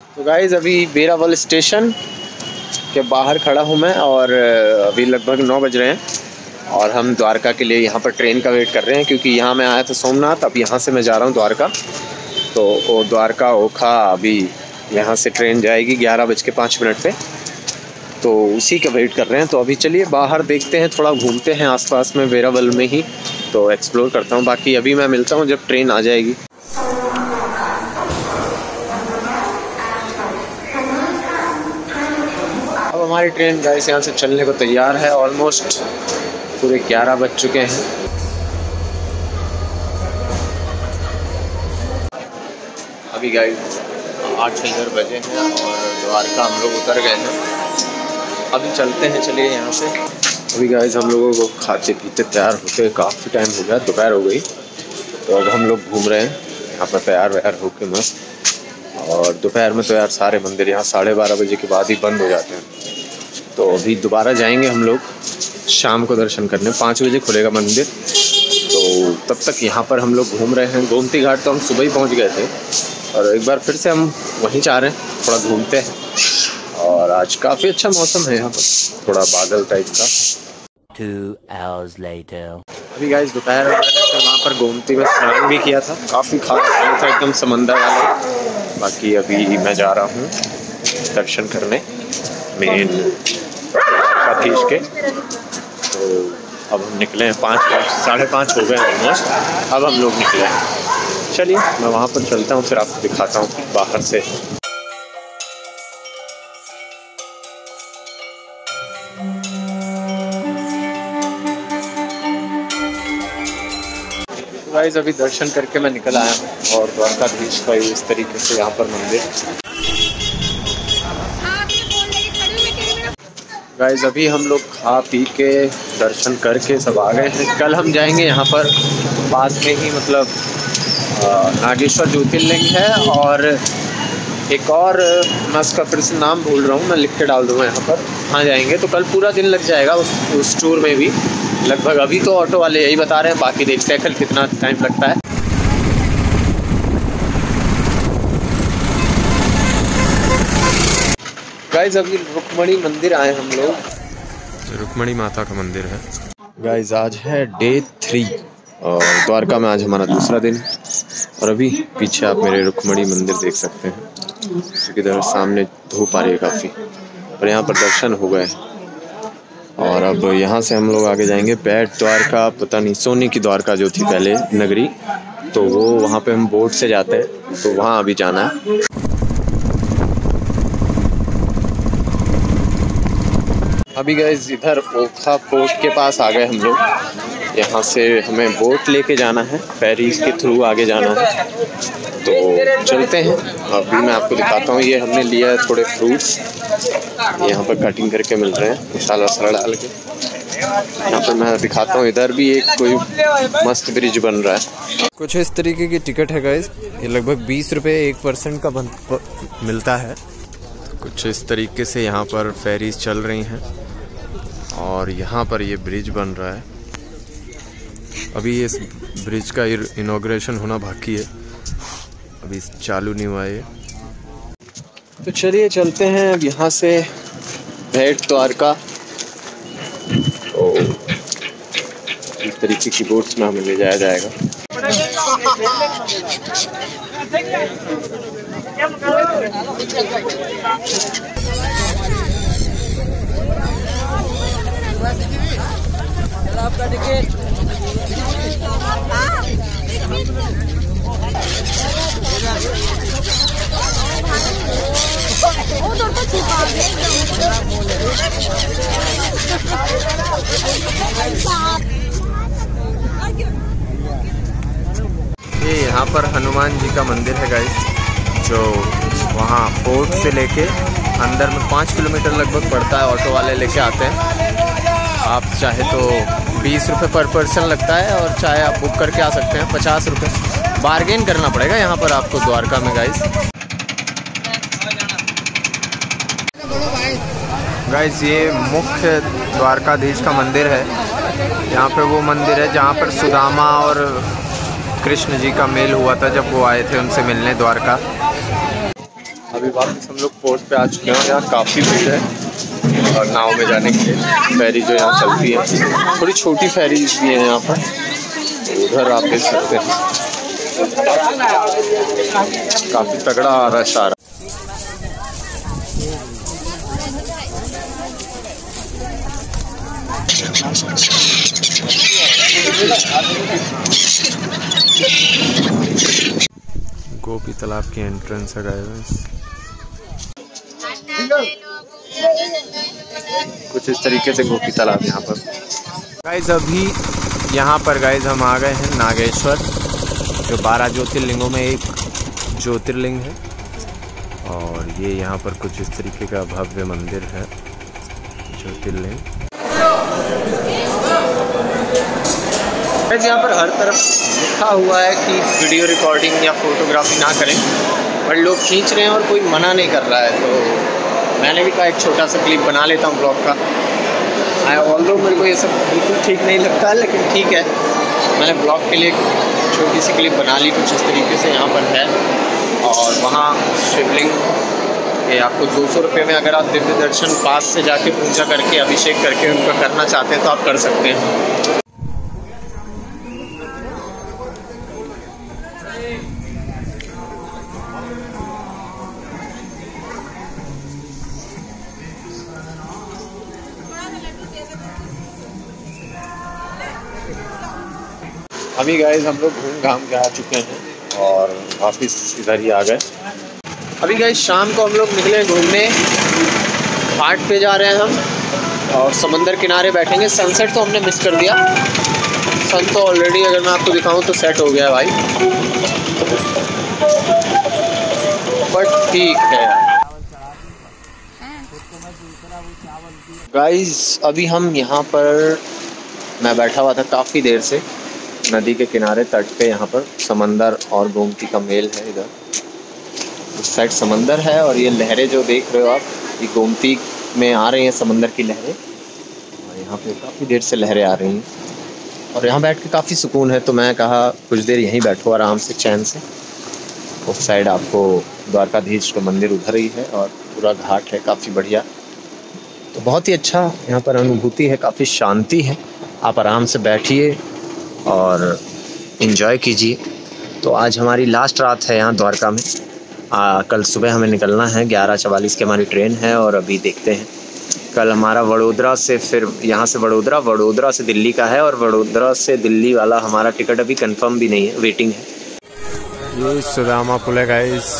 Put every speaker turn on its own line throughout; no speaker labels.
तो गाइज़ अभी बेरावल स्टेशन के बाहर खड़ा हूँ मैं और अभी लगभग नौ बज रहे हैं और हम द्वारका के लिए यहाँ पर ट्रेन का वेट कर रहे हैं क्योंकि यहाँ मैं आया था सोमनाथ, अब यहाँ से मैं जा रहा हूँ द्वारका। तो वो द्वारका, ओखा, अभी यहाँ से ट्रेन जाएगी ग्यारह बज के पाँच मिनट पे। तो उसी का वेट कर रहे हैं। तो अभी चलिए बाहर देखते हैं, थोड़ा घूमते हैं आसपास में वेरावल में ही। तो एक्सप्लोर करता हूँ। बाकी अभी मैं मिलता हूँ जब ट्रेन आ जाएगी अब हमारी ट्रेन गाइस यहाँ से चलने को तैयार है। ऑलमोस्ट पूरे ग्यारह बज चुके हैं। अभी गाइस आठ इधर बजे हैं और द्वारका हम लोग उतर गए हैं। अभी चलते हैं, चलिए यहाँ से। अभी गाइस हम लोगों को खाते पीते तैयार होते काफ़ी टाइम हो गया, दोपहर हो गई। तो अब हम लोग घूम रहे हैं। यहाँ पर तैयार व्यार होके मस्त। और दोपहर में तो यार सारे मंदिर यहाँ साढ़े बारह बजे के बाद ही बंद हो जाते हैं। तो अभी दोबारा जाएँगे हम लोग शाम को दर्शन करने। पाँच बजे खुलेगा मंदिर। तो तब तक यहाँ पर हम लोग घूम रहे हैं। गोमती घाट तो हम सुबह ही पहुँच गए थे। और एक बार फिर से हम वहीं जा रहे हैं। थोड़ा घूमते हैं। और आज काफ़ी अच्छा मौसम है यहाँ पर। थोड़ा बादल टाइप का।
Two hours later.
अभी गाइस दोपहर तो वहाँ पर गोमती में स्नान भी किया था। काफ़ी खास पानी था एकदम समंदर वाला। बाकी अभी मैं जा रहा हूँ दर्शन करने। मेन द्वारकाधीश के। तो अब हम निकले हैं पाँच साढ़े पाँच हो गए ऑलमोस्ट अब हम लोग निकले हैं। चलिए, मैं वहाँ पर चलता हूँ, फिर आपको दिखाता हूँ बाहर से। अभी दर्शन करके मैं निकल आया हूँ और द्वारकाधीश का इस तरीके से यहाँ पर मंदिर। गाइस अभी हम लोग खा पी के दर्शन करके सब आ गए हैं। कल हम जाएँगे यहाँ पर बाद में ही मतलब नागेश्वर ज्योतिर्लिंग है और एक और मैं उसका फिर से नाम भूल रहा हूँ, मैं लिख के डाल दूँगा यहाँ पर। वहाँ जाएँगे तो कल पूरा दिन लग जाएगा उस उस टूर में भी। लगभग अभी तो ऑटो वाले यही बता रहे हैं, बाकी देखते हैं कल कितना टाइम लगता है। गाइज़ अभी रुक्मणी मंदिर आए हम लोग। रुक्मणी माता का मंदिर है। गाइज़ आज है डे थ्री और द्वारका में आज हमारा दूसरा दिन। और अभी पीछे आप मेरे रुक्मणी मंदिर देख सकते हैं। क्योंकि इधर सामने धूप आ रही है काफ़ी। और यहाँ पर दर्शन हो गए। और अब यहाँ से हम लोग आगे जाएँगे बैट द्वारका। पता नहीं सोनी की द्वारका जो थी पहले नगरी तो वो वहाँ पे हम बोट से जाते हैं। तो वहाँ अभी जाना है। अभी गए इधर ओखा पोर्ट के पास आ गए हम लोग। यहाँ से हमें बोट लेके जाना है पेरिस के थ्रू आगे जाना है। तो चलते हैं। अभी मैं आपको दिखाता हूँ ये हमने लिया है थोड़े फ्रूट्स यहाँ पर कटिंग करके मिल रहे हैं मसाला वसाला डाल के। यहाँ पर मैं दिखाता हूँ इधर भी एक कोई मस्त ब्रिज बन रहा है। कुछ इस तरीके की टिकट है गाइज़ ये लगभग बीस रुपये एक परसेंट का बन, प, मिलता है। कुछ इस तरीके से यहाँ पर फेरीज चल रही हैं। और यहाँ पर ये ब्रिज बन रहा है। अभी इस ब्रिज का इनोग्रेशन होना बाकी है। अभी चालू नहीं हुआ है तो चलिए चलते हैं अब यहाँ से भेंट द्वारका। इस तरीके की बोट्स में हमें ले जाया जाएगा। ये यहाँ पर हनुमान जी का मंदिर है गाइस जो वहाँ पोर्ट से लेके अंदर में पाँच किलोमीटर लगभग पड़ता है ऑटो वाले लेके आते हैं। आप चाहे तो बीस रुपये पर पर्सन लगता है और चाहे आप बुक करके आ सकते हैं, पचास रुपये बार्गेन करना पड़ेगा यहाँ पर आपको द्वारका में गाइस गाइस ये मुख्य द्वारकाधीश का मंदिर है। यहाँ पे वो मंदिर है जहाँ पर सुदामा और कृष्ण जी का मेल हुआ था जब वो आए थे उनसे मिलने द्वारका। अभी वापस हम लोग पोर्ट पे आ चुके हैं यहाँ काफ़ी भीड़ है। और नाव में जाने के लिए। फेरी जो यहाँ चलती है। थोड़ी छोटी फेरीज भी हैं यहाँ पर। उधर आप देख सकते हैं। काफ़ी तगड़ा आ रहा है सारा। गोपी तालाब की एंट्रेंस है गाइस कुछ इस तरीके से गोपी तालाब यहाँ पर। गाइज़ अभी यहाँ पर गाइज़ हम आ गए हैं नागेश्वर जो बारह ज्योतिर्लिंगों में एक ज्योतिर्लिंग है। और ये यहाँ पर कुछ इस तरीके का भव्य मंदिर है ज्योतिर्लिंग। यहाँ पर हर तरफ़ लिखा हुआ है कि वीडियो रिकॉर्डिंग या फोटोग्राफी ना करें पर लोग खींच रहे हैं और कोई मना नहीं कर रहा है तो मैंने भी कहा, एक छोटा सा क्लिप बना लेता हूँ ब्लॉग का। आई ऑल दो मेरे को ये सब बिल्कुल ठीक नहीं लगता, लेकिन ठीक है। मैंने ब्लॉग के लिए छोटी सी क्लिप बना ली, कुछ इस तरीके से यहाँ पर है। और वहाँ शिवलिंग ये आपको दो सौ रुपये में अगर आप दिव्य दर्शन पास से जाके पूजा करके अभिषेक करके उनका करना चाहते हैं तो आप कर सकते हैं। अभी गाइस हम लोग घूम घाम के आ चुके हैं और वापस इधर ही आ गए। अभी गाइस शाम को हम लोग निकले घूमने। घाट पे जा रहे हैं हम और समंदर किनारे बैठेंगे। सनसेट तो हमने मिस कर दिया। सन तो ऑलरेडी अगर मैं आपको दिखाऊँ तो सेट हो गया है भाई। बट ठीक है गाइस अभी हम यहाँ पर मैं बैठा हुआ था काफ़ी देर से। नदी के किनारे तट पे यहाँ पर समंदर और गोमती का मेल है इधर। उस साइड समंदर है और ये लहरें जो देख रहे हो आप, ये गोमती में आ रही हैं समंदर की लहरें। और यहाँ पे काफ़ी देर से लहरें आ रही हैं। और यहाँ बैठ के काफ़ी सुकून है तो मैं कहा कुछ देर यहीं बैठो आराम से, चैन से। उस साइड आपको द्वारकाधीश का मंदिर उधर ही है और पूरा घाट है, काफ़ी बढ़िया। तो बहुत ही अच्छा यहाँ पर अनुभूति है, काफ़ी शांति है। आप आराम से बैठिए और इन्जॉय कीजिए। तो आज हमारी लास्ट रात है यहाँ द्वारका में। आ, कल सुबह हमें निकलना है ग्यारह चवालीस की हमारी ट्रेन है और अभी देखते हैं। कल हमारा वडोदरा से फिर यहाँ से वडोदरा वडोदरा से दिल्ली का है और वडोदरा से दिल्ली वाला हमारा टिकट अभी कंफर्म भी नहीं है वेटिंग है। ये सुदामा पुल है गाइस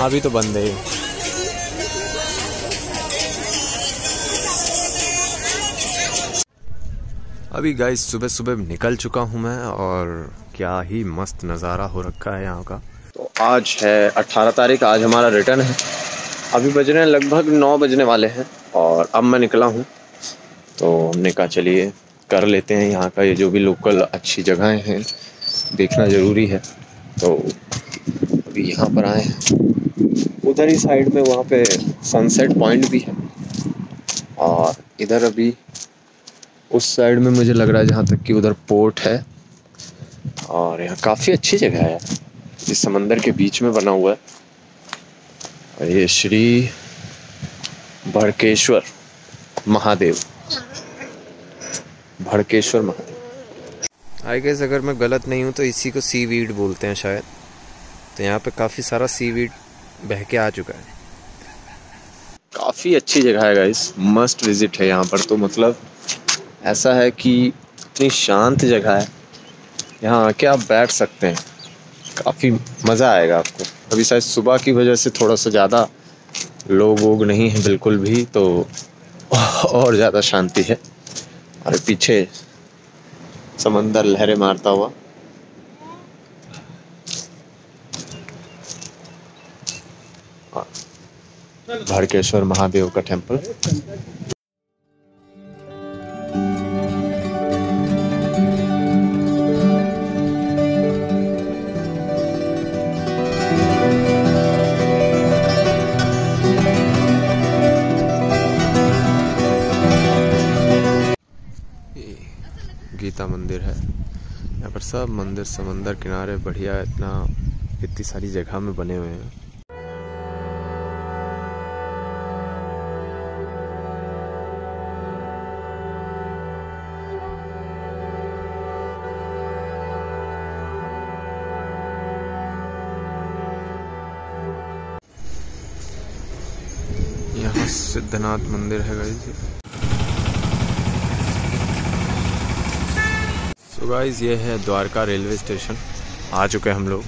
अभी तो बंद है अभी गाइस सुबह सुबह निकल चुका हूँ मैं और क्या ही मस्त नज़ारा हो रखा है यहाँ का। तो आज है 18 तारीख, आज हमारा रिटर्न है। अभी बज रहे हैं लगभग नौ बजने वाले हैं और अब मैं निकला हूँ। तो हमने कहा चलिए कर लेते हैं यहाँ का, ये जो भी लोकल अच्छी जगहें हैं, देखना ज़रूरी है। तो अभी यहाँ पर आए हैं। उधर ही साइड में वहाँ पे सनसेट पॉइंट भी है। और इधर अभी उस साइड में मुझे लग रहा है जहाँ तक कि उधर पोर्ट है। और यहाँ काफ़ी अच्छी जगह है। इस समंदर के बीच में बना हुआ है। और ये श्री भड़केश्वर महादेव। भड़केश्वर महादेव। आई गेस अगर मैं गलत नहीं हूँ तो इसी को सी वीड बोलते हैं शायद। तो यहाँ पे काफ़ी सारा सी वीड बह के आ चुका है। काफ़ी अच्छी जगह है गाइस मस्ट विज़िट है यहाँ पर तो मतलब ऐसा है कि इतनी शांत जगह है। यहाँ आके आप बैठ सकते हैं। काफ़ी मज़ा आएगा आपको। अभी शायद सुबह की वजह से थोड़ा सा ज़्यादा लोग वोग नहीं है बिल्कुल भी तो और ज़्यादा शांति है। और पीछे समंदर लहरें मारता हुआ। भड़केश्वर महादेव का टेंपल गीता मंदिर है। यहाँ पर सब मंदिर, समंदर, किनारे बढ़िया इतना, इतनी सारी जगह में बने हुए हैं। यहाँ सिद्धनाथ मंदिर है गाइज़ सो गाइज़ ये है द्वारका रेलवे स्टेशन। आ चुके हैं हम लोग।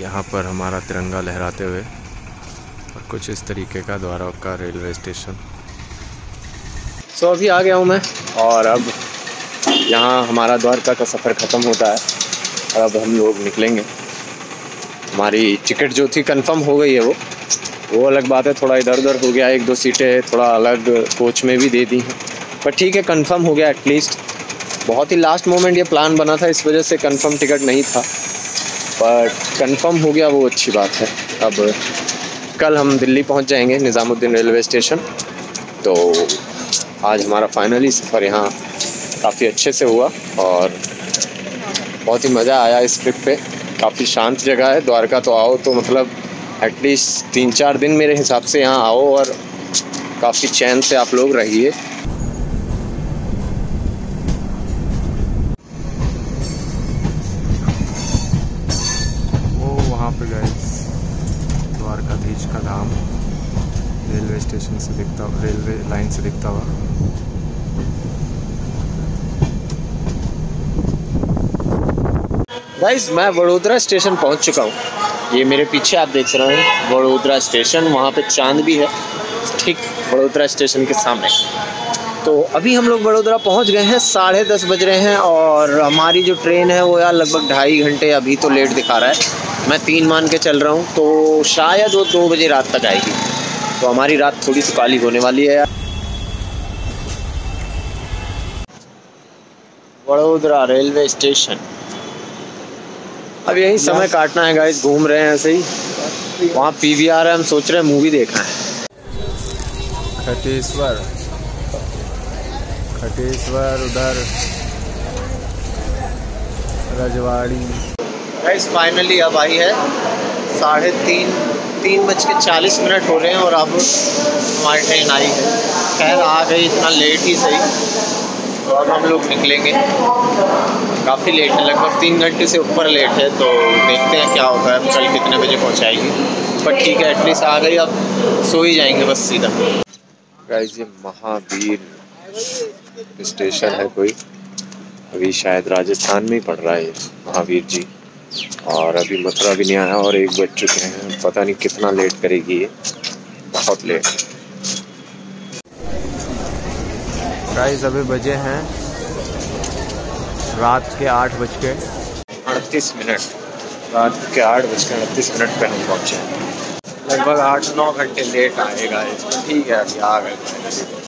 यहाँ पर हमारा तिरंगा लहराते हुए और कुछ इस तरीके का द्वारका रेलवे स्टेशन। सो अभी आ गया हूँ मैं। और अब यहाँ हमारा द्वारका का सफ़र ख़त्म होता है। और अब हम लोग निकलेंगे। हमारी टिकट जो थी कंफर्म हो गई है वो। वो अलग बात है थोड़ा इधर उधर हो गया। एक दो सीटें थोड़ा अलग कोच में भी दे दी हैं। पर ठीक है कंफर्म हो गया एटलीस्ट बहुत ही लास्ट मोमेंट ये प्लान बना था, इस वजह से कंफर्म टिकट नहीं था। पर कंफर्म हो गया, वो अच्छी बात है। अब कल हम दिल्ली पहुँच जाएँगे, निज़ामुद्दीन रेलवे स्टेशन तो आज हमारा फाइनली सफ़र यहाँ काफ़ी अच्छे से हुआ और बहुत ही मज़ा आया इस ट्रिप पे। काफ़ी शांत जगह है, द्वारका तो आओ तो मतलब एटलीस्ट तीन चार दिन मेरे हिसाब से यहाँ आओ और काफ़ी चैन से आप लोग रहिए। वहाँ पे गए। द्वारकाधीश का धाम। रेलवे स्टेशन से दिखता, रेलवे लाइन से दिखता हुआ। गाइस मैं वडोदरा स्टेशन पहुँच चुका हूँ। ये मेरे पीछे आप देख रहे हैं, वडोदरा स्टेशन। वहाँ पे चाँद भी है। ठीक, वडोदरा स्टेशन के सामने। तो अभी हम लोग वडोदरा पहुँच गए हैं साढ़े दस बज रहे हैं और हमारी जो ट्रेन है वो यार लगभग ढाई घंटे अभी तो लेट दिखा रहा है। मैं तीन मान के चल रहा हूँ तो शायद वो दो बजे रात तक आएगी। तो हमारी रात थोड़ी सी काली होने वाली है यार। Vadodara railway station. अब यही समय काटना है गाइस घूम रहे हैं ऐसे ही। वहाँ पी वी आर है हम सोच रहे हैं मूवी देखना है। खटेश्वर। खटेश्वर उधर। रजवाड़ी। गाइस फाइनली अब आई है। साढ़े तीन तीन बज के चालीस मिनट हो रहे हैं और अब हमारी ट्रेन आई है। खैर आ गई इतना लेट ही सही। तो अब हम लोग निकलेंगे। काफ़ी लेट है लगभग तीन घंटे से ऊपर लेट है तो देखते हैं क्या होता है। कल कितने बजे पहुंचाएगी। पर ठीक है एटलीस्ट आ गई अब सो ही जाएँगे बस सीधा। गाइस ये महावीर स्टेशन है कोई। अभी शायद राजस्थान में ही पड़ रहा है महावीर जी। और अभी मथुरा भी नहीं आया और एक बज चुके हैं। पता नहीं कितना लेट करेगी ये। बहुत लेट गाइस अभी बजे हैं। रात के आठ बज के। अड़तीस मिनट। रात के आठ बज के अड़तीस मिनट पे हम पहुँचे लगभग आठ नौ घंटे लेट आएगा इसमें ठीक है अभी आ गए।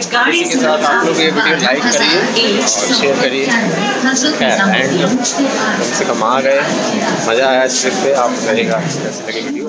इसी के साथ आप लोग ये वीडियो लाइक करिए और शेयर करिए। एंड कम से कम आ गए। मज़ा आया इस ट्रिप पे आप कहेगा कैसे लगे वीडियो